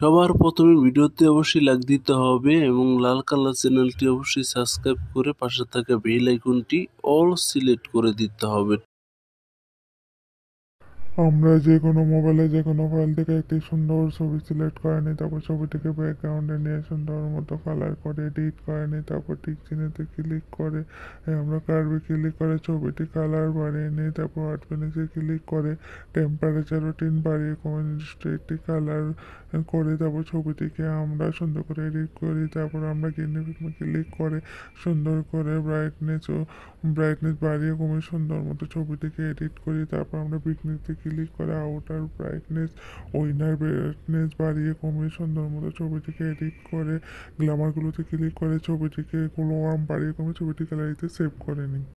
সবার প্রথমে ভিডিওতে অবশ্যই লাইক দিতে হবে এবং লাল কালার চ্যানেলটি অবশ্যই সাবস্ক্রাইব করে পাশে থাকা বেল আইকনটি অল সিলেক্ট করে দিতে হবে। আমরা যে কোনো মোবাইলে যে কোনো ফাইল থেকে একটি সুন্দর ছবি সিলেক্ট করে নিই, তারপর ছবিটিকে ব্যাকগ্রাউন্ডে নিয়ে সুন্দর মতো কালার করে এডিট করে নিই, তারপর ঠিক চিহ্নতে ক্লিক করে আমরা কার্ভে ক্লিক করে, ছবিটি কালার বাড়িয়ে নিই, তারপর আর্ট ফিনিক্সে ক্লিক করে টেম্পারেচার রুটিন বাড়িয়ে কমে একটি কালার করে, তারপর ছবিটিকে আমরা সুন্দর করে এডিট করি, তারপর আমরা ক্লিক করে, সুন্দর করে ব্রাইটনেস ও ব্রাইটনেস বাড়িয়ে কমে সুন্দর মতো ছবিটিকে এডিট করি, তারপর আমরা পিকনিকতে ক্লিক করে আউটার ব্রাইটনেস ওইনার ব্রাইটনেস বাড়িয়ে কমিয়ে সুন্দর মতো ছবিটিকে এডিট করে গ্লামারগুলোতে ক্লিক করে ছবিটিকে গ্লো বাড়িয়ে কমিয়ে ছবিটি গ্যালারিতে সেভ করে নিই